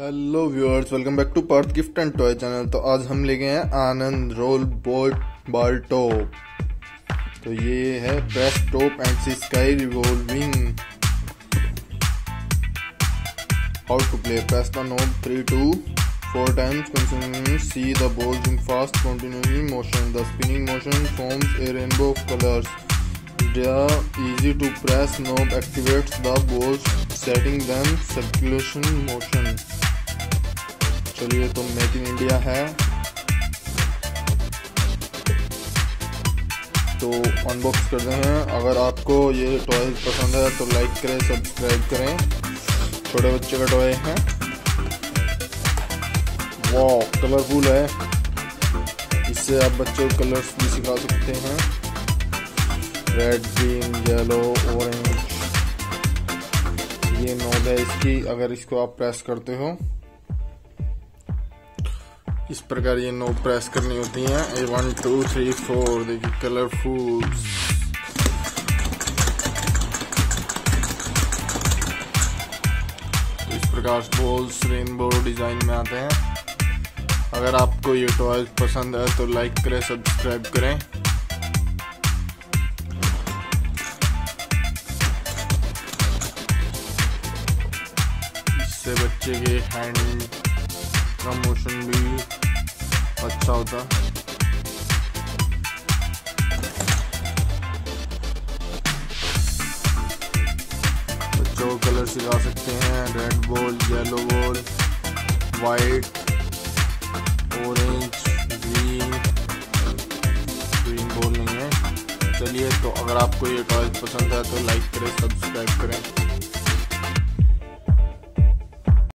Hello viewers welcome back to Parth gift and toy channel तो आज हम ले गए हैं Anand roll boat ball top. तो ये है best top and sea sky revolving how to play press the note three two four times continuously see the balls in fast continuously motion the spinning motion forms a rainbow of colours The easy to press knob activates the balls, setting them circulation motion. चलिए तो make in India है। तो unbox करते हैं। अगर आपको ये toy पसंद है तो लाइक करें सब्सक्राइब करें। छोटे बच्चे का टॉय है। वाह कलरफुल है। इससे आप बच्चों को कलर्स भी सिखा सकते हैं। रेड ग्रीन येलो ऑरेंज ये नोब है इसकी। अगर इसको आप प्रेस करते हो इस प्रकार ये नोब प्रेस करनी होती हैं। A one, two, three, four, देखिए कलरफुल इस प्रकार बॉल्स रेनबो डिज़ाइन में आते हैं। अगर आपको ये टॉय पसंद है तो लाइक करें सब्सक्राइब करें। इससे बच्चे के हैंड का मोशन भी अच्छा होता। बच्चों को कलर सिखा सकते हैं। Red ball yellow ball white orange green green ball नहीं है। चलिए तो अगर आपको ये टॉय पसंद है तो लाइक करें सब्सक्राइब करें।